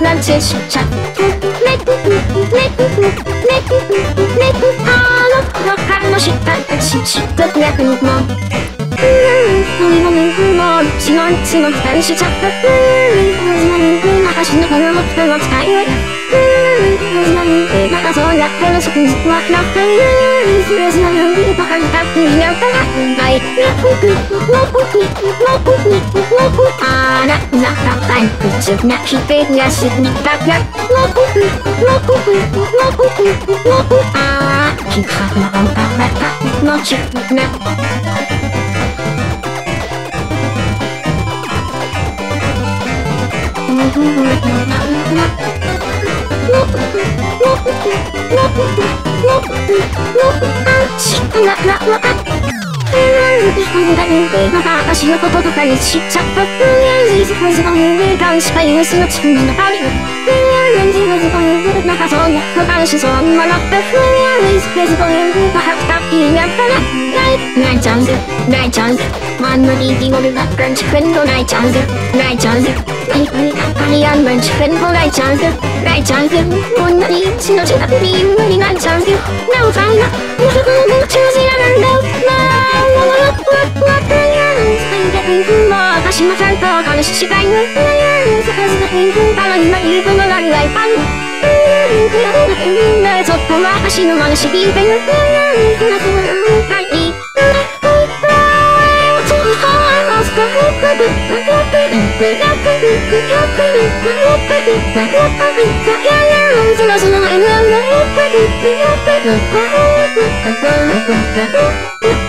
なしあっしとやのんなななパンプチなひべやしにばやのこふのこふのこふのこああきはのあばばばのちな Look, look, look, look, look, look, look, look, look, look, look, look, look, look, look, look, い人がいて、また私のこととかにしちゃった。じすの。り、じなんかそうや、しそっ。たっやったら、ない、ない、ない。マンのリーディがフェンドないちゃんス、ないチャ。い、フェンドないちゃ、ない。こんなに、ちのくない。なおさんが、島さんとししい。かこのライライ。ね、ちょっと私の話聞いてね。Thank.